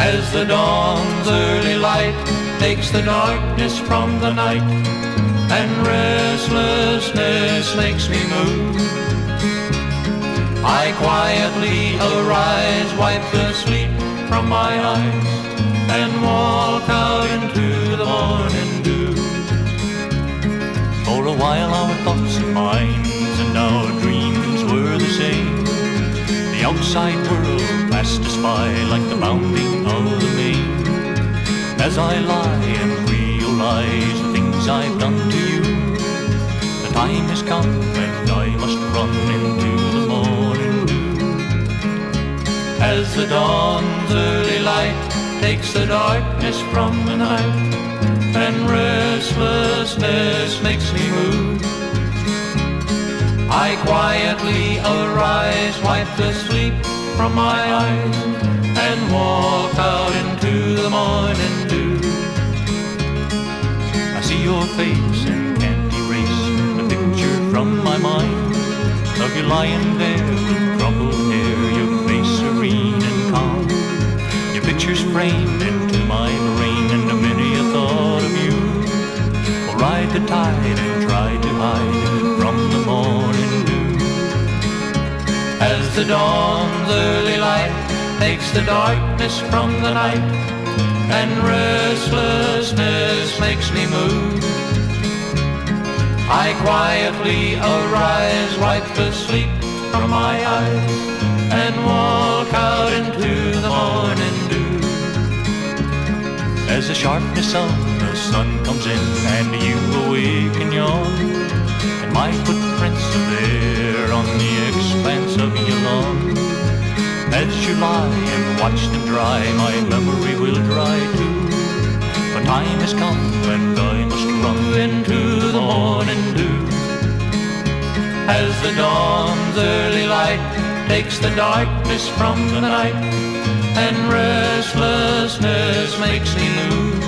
As the dawn's early light takes the darkness from the night, and restlessness makes me move. I quietly arise, wipe the sleep from my eyes, and walk out into the morning dew. For a while our thoughts and minds and our dreams were the same. The outside world by like the bounding of the main. As I lie and realize the things I've done to you, the time has come and I must run into the morning dew. As the dawn's early light takes the darkness from the night, and restlessness makes me move. I quietly arise, wipe the sleep from my eyes, and walk out into the morning dew. I see your face and can't erase the picture from my mind of you lying there with crumpled hair, your face serene and calm. Your picture's framed into my brain, and a many a thought of you will ride the tide and try to hide As the dawn's early light takes the darkness from the night, and restlessness makes me move. I quietly arise, wipe the sleep from my eyes, and walk out into the morning dew. As the sharpness of the sun comes in, and you awake and yawn, and my footprints watch them dry, my memory will dry too. For time has come and I must run into the morning dew. As the dawn's early light takes the darkness from the night, and restlessness makes me move.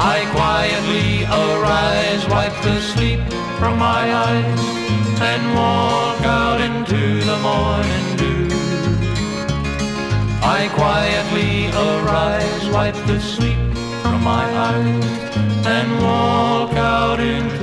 I quietly arise, wipe the sleep from my eyes, and walk out into the morning dew. Quietly arise, wipe the sleep from my eyes, and walk out into